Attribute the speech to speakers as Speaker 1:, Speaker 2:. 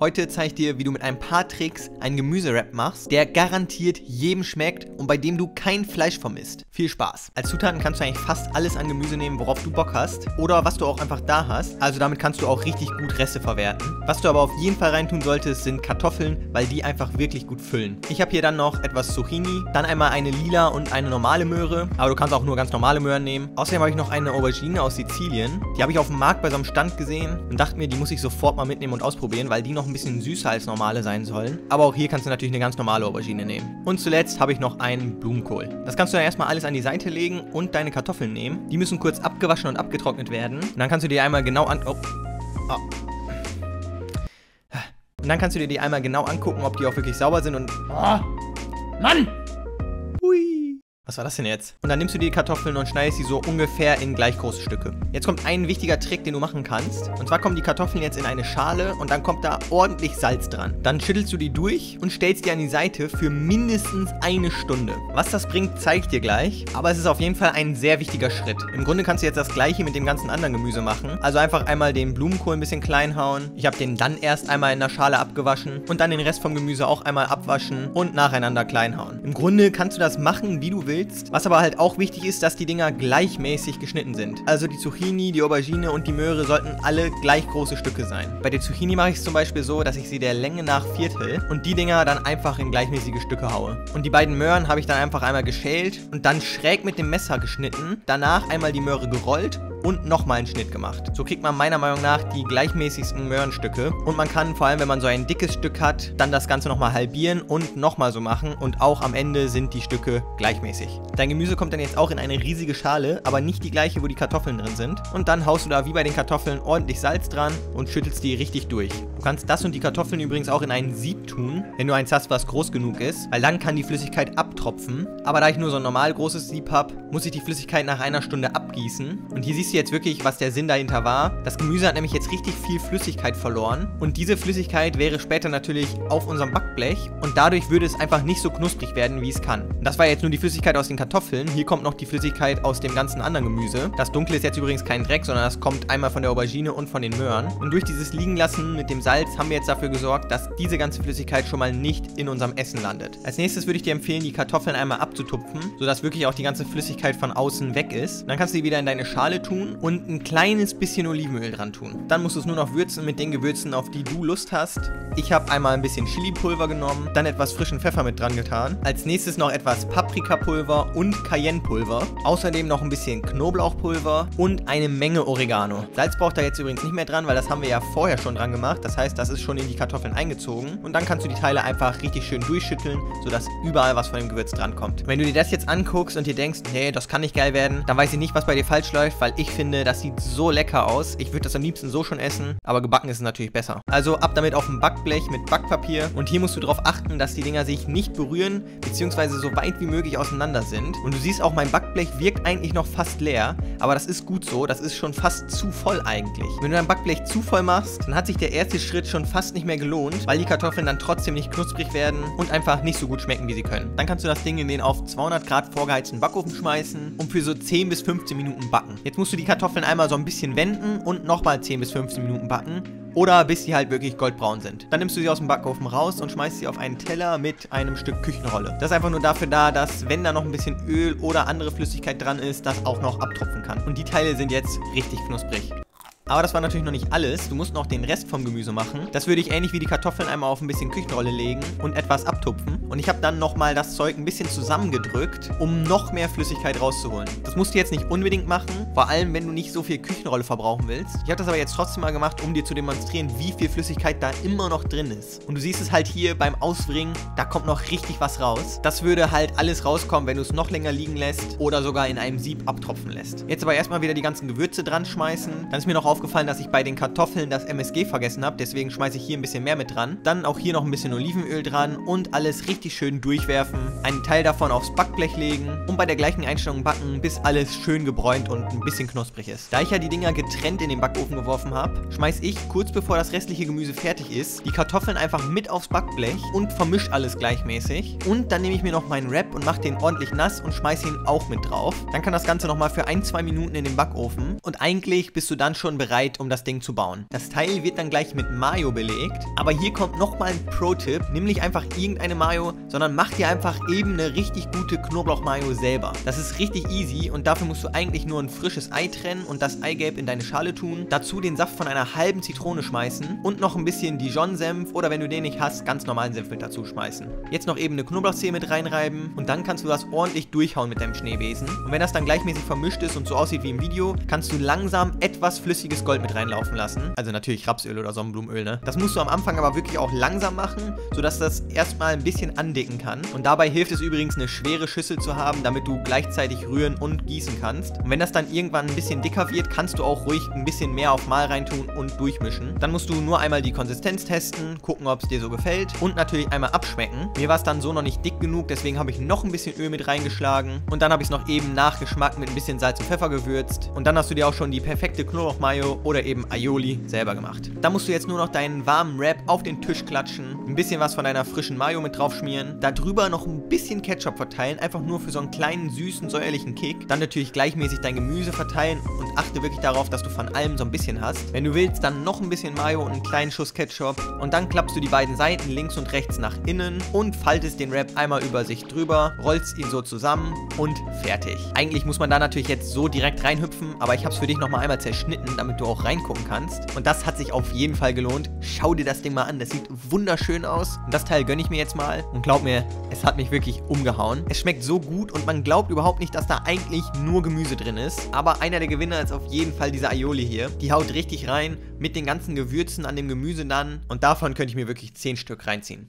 Speaker 1: Heute zeige ich dir, wie du mit ein paar Tricks einen Gemüserap machst, der garantiert jedem schmeckt und bei dem du kein Fleisch vermisst. Viel Spaß. Als Zutaten kannst du eigentlich fast alles an Gemüse nehmen, worauf du Bock hast oder was du auch einfach da hast. Also damit kannst du auch richtig gut Reste verwerten. Was du aber auf jeden Fall reintun solltest, sind Kartoffeln, weil die einfach wirklich gut füllen. Ich habe hier dann noch etwas Zucchini, dann einmal eine lila und eine normale Möhre, aber du kannst auch nur ganz normale Möhren nehmen. Außerdem habe ich noch eine Aubergine aus Sizilien. Die habe ich auf dem Markt bei so einem Stand gesehen und dachte mir, die muss ich sofort mal mitnehmen und ausprobieren, weil die noch ein bisschen süßer als normale sein sollen. Aber auch hier kannst du natürlich eine ganz normale Aubergine nehmen. Und zuletzt habe ich noch einen Blumenkohl. Das kannst du dann erstmal alles an die Seite legen und deine Kartoffeln nehmen. Die müssen kurz abgewaschen und abgetrocknet werden. Und dann kannst du dir einmal genau an... Oh. Oh. Und dann kannst du dir die einmal genau angucken, ob die auch wirklich sauber sind und... Oh. Mann! Was war das denn jetzt? Und dann nimmst du die Kartoffeln und schneidest sie so ungefähr in gleich große Stücke. Jetzt kommt ein wichtiger Trick, den du machen kannst. Und zwar kommen die Kartoffeln jetzt in eine Schale und dann kommt da ordentlich Salz dran. Dann schüttelst du die durch und stellst die an die Seite für mindestens eine Stunde. Was das bringt, zeige ich dir gleich. Aber es ist auf jeden Fall ein sehr wichtiger Schritt. Im Grunde kannst du jetzt das gleiche mit dem ganzen anderen Gemüse machen. Also einfach einmal den Blumenkohl ein bisschen klein hauen. Ich habe den dann erst einmal in der Schale abgewaschen und dann den Rest vom Gemüse auch einmal abwaschen und nacheinander klein hauen. Im Grunde kannst du das machen, wie du willst willst. Was aber halt auch wichtig ist, dass die Dinger gleichmäßig geschnitten sind. Also die Zucchini, die Aubergine und die Möhre sollten alle gleich große Stücke sein. Bei der Zucchini mache ich es zum Beispiel so, dass ich sie der Länge nach viertel und die Dinger dann einfach in gleichmäßige Stücke haue. Und die beiden Möhren habe ich dann einfach einmal geschält und dann schräg mit dem Messer geschnitten. Danach einmal die Möhre gerollt und nochmal einen Schnitt gemacht. So kriegt man meiner Meinung nach die gleichmäßigsten Möhrenstücke und man kann vor allem, wenn man so ein dickes Stück hat, dann das Ganze nochmal halbieren und nochmal so machen und auch am Ende sind die Stücke gleichmäßig. Dein Gemüse kommt dann jetzt auch in eine riesige Schale, aber nicht die gleiche, wo die Kartoffeln drin sind. Und dann haust du da wie bei den Kartoffeln ordentlich Salz dran und schüttelst die richtig durch. Du kannst das und die Kartoffeln übrigens auch in einen Sieb tun, wenn du eins hast, was groß genug ist, weil dann kann die Flüssigkeit abtropfen. Aber da ich nur so ein normal großes Sieb habe, muss ich die Flüssigkeit nach einer Stunde abgießen. Und hier siehst siehst du jetzt wirklich, was der Sinn dahinter war. Das Gemüse hat nämlich jetzt richtig viel Flüssigkeit verloren. Und diese Flüssigkeit wäre später natürlich auf unserem Backblech. Und dadurch würde es einfach nicht so knusprig werden, wie es kann. Das war jetzt nur die Flüssigkeit aus den Kartoffeln. Hier kommt noch die Flüssigkeit aus dem ganzen anderen Gemüse. Das Dunkle ist jetzt übrigens kein Dreck, sondern das kommt einmal von der Aubergine und von den Möhren. Und durch dieses Liegenlassen mit dem Salz haben wir jetzt dafür gesorgt, dass diese ganze Flüssigkeit schon mal nicht in unserem Essen landet. Als nächstes würde ich dir empfehlen, die Kartoffeln einmal abzutupfen, sodass wirklich auch die ganze Flüssigkeit von außen weg ist. Dann kannst du sie wieder in deine Schale tun tun und ein kleines bisschen Olivenöl dran tun. Dann musst du es nur noch würzen mit den Gewürzen, auf die du Lust hast. Ich habe einmal ein bisschen Chili-Pulver genommen, dann etwas frischen Pfeffer mit dran getan. Als nächstes noch etwas Paprikapulver und Cayennepulver. Außerdem noch ein bisschen Knoblauchpulver und eine Menge Oregano. Salz braucht da jetzt übrigens nicht mehr dran, weil das haben wir ja vorher schon dran gemacht. Das heißt, das ist schon in die Kartoffeln eingezogen. Und dann kannst du die Teile einfach richtig schön durchschütteln, sodass überall was von dem Gewürz drankommt. Wenn du dir das jetzt anguckst und dir denkst, nee, das kann nicht geil werden, dann weiß ich nicht, was bei dir falsch läuft, weil ich ich finde, das sieht so lecker aus. Ich würde das am liebsten so schon essen, aber gebacken ist es natürlich besser. Also ab damit auf dem Backblech mit Backpapier. Und hier musst du darauf achten, dass die Dinger sich nicht berühren, beziehungsweise so weit wie möglich auseinander sind. Und du siehst auch, mein Backblech wirkt eigentlich noch fast leer, aber das ist gut so. Das ist schon fast zu voll eigentlich. Wenn du dein Backblech zu voll machst, dann hat sich der erste Schritt schon fast nicht mehr gelohnt, weil die Kartoffeln dann trotzdem nicht knusprig werden und einfach nicht so gut schmecken, wie sie können. Dann kannst du das Ding in den auf 200 Grad vorgeheizten Backofen schmeißen und für so 10 bis 15 Minuten backen. Jetzt musst du die Kartoffeln einmal so ein bisschen wenden und nochmal 10 bis 15 Minuten backen. Oder bis sie halt wirklich goldbraun sind. Dann nimmst du sie aus dem Backofen raus und schmeißt sie auf einen Teller mit einem Stück Küchenrolle. Das ist einfach nur dafür da, dass wenn da noch ein bisschen Öl oder andere Flüssigkeit dran ist, das auch noch abtropfen kann. Und die Teile sind jetzt richtig knusprig. Aber das war natürlich noch nicht alles. Du musst noch den Rest vom Gemüse machen. Das würde ich ähnlich wie die Kartoffeln einmal auf ein bisschen Küchenrolle legen und etwas abtupfen. Und ich habe dann nochmal das Zeug ein bisschen zusammengedrückt, um noch mehr Flüssigkeit rauszuholen. Das musst du jetzt nicht unbedingt machen, vor allem wenn du nicht so viel Küchenrolle verbrauchen willst. Ich habe das aber jetzt trotzdem mal gemacht, um dir zu demonstrieren, wie viel Flüssigkeit da immer noch drin ist. Und du siehst es halt hier beim Auswringen, da kommt noch richtig was raus. Das würde halt alles rauskommen, wenn du es noch länger liegen lässt oder sogar in einem Sieb abtropfen lässt. Jetzt aber erstmal wieder die ganzen Gewürze dran schmeißen. Dann ist mir noch auf aufgefallen, dass ich bei den Kartoffeln das MSG vergessen habe. Deswegen schmeiße ich hier ein bisschen mehr mit dran. Dann auch hier noch ein bisschen Olivenöl dran und alles richtig schön durchwerfen. Einen Teil davon aufs Backblech legen und bei der gleichen Einstellung backen, bis alles schön gebräunt und ein bisschen knusprig ist. Da ich ja die Dinger getrennt in den Backofen geworfen habe, schmeiße ich kurz bevor das restliche Gemüse fertig ist, die Kartoffeln einfach mit aufs Backblech und vermische alles gleichmäßig. Und dann nehme ich mir noch meinen Wrap und mache den ordentlich nass und schmeiße ihn auch mit drauf. Dann kann das Ganze nochmal für ein, zwei Minuten in den Backofen und eigentlich bist du dann schon bereit, um das Ding zu bauen. Das Teil wird dann gleich mit Mayo belegt, aber hier kommt nochmal ein Pro-Tipp. Nimm nicht einfach irgendeine Mayo, sondern mach dir einfach eben eine richtig gute Knoblauch-Mayo selber. Das ist richtig easy und dafür musst du eigentlich nur ein frisches Ei trennen und das Eigelb in deine Schale tun. Dazu den Saft von einer halben Zitrone schmeißen und noch ein bisschen Dijon-Senf oder wenn du den nicht hast, ganz normalen Senf mit dazu schmeißen. Jetzt noch eben eine Knoblauchzehe mit reinreiben und dann kannst du das ordentlich durchhauen mit deinem Schneebesen. Und wenn das dann gleichmäßig vermischt ist und so aussieht wie im Video, kannst du langsam etwas flüssiges Gold mit reinlaufen lassen. Also natürlich Rapsöl oder Sonnenblumenöl, ne? Das musst du am Anfang aber wirklich auch langsam machen, sodass das erstmal ein bisschen andicken kann. Und dabei hilft es übrigens, eine schwere Schüssel zu haben, damit du gleichzeitig rühren und gießen kannst. Und wenn das dann irgendwann ein bisschen dicker wird, kannst du auch ruhig ein bisschen mehr auf Mal reintun und durchmischen. Dann musst du nur einmal die Konsistenz testen, gucken, ob es dir so gefällt und natürlich einmal abschmecken. Mir war es dann so noch nicht dick genug, deswegen habe ich noch ein bisschen Öl mit reingeschlagen und dann habe ich es noch eben nach Geschmack mit ein bisschen Salz und Pfeffer gewürzt und dann hast du dir auch schon die perfekte Knoblauch-Mayo oder eben Aioli selber gemacht. Da musst du jetzt nur noch deinen warmen Wrap auf den Tisch klatschen, ein bisschen was von deiner frischen Mayo mit drauf schmieren, darüber noch ein bisschen Ketchup verteilen, einfach nur für so einen kleinen, süßen, säuerlichen Kick. Dann natürlich gleichmäßig dein Gemüse verteilen und achte wirklich darauf, dass du von allem so ein bisschen hast. Wenn du willst, dann noch ein bisschen Mayo und einen kleinen Schuss Ketchup und dann klappst du die beiden Seiten links und rechts nach innen und faltest den Wrap einmal über sich drüber, rollst ihn so zusammen und fertig. Eigentlich muss man da natürlich jetzt so direkt reinhüpfen, aber ich habe es für dich nochmal einmal zerschnitten, damit du auch reingucken kannst. Und das hat sich auf jeden Fall gelohnt. Schau dir das Ding mal an, das sieht wunderschön aus. Und das Teil gönne ich mir jetzt mal und glaub mir, es hat mich wirklich umgehauen. Es schmeckt so gut und man glaubt überhaupt nicht, dass da eigentlich nur Gemüse drin ist. Aber einer der Gewinner ist auf jeden Fall diese Aioli hier. Die haut richtig rein mit den ganzen Gewürzen an dem Gemüse dann und davon könnte ich mir wirklich 10 Stück reinziehen.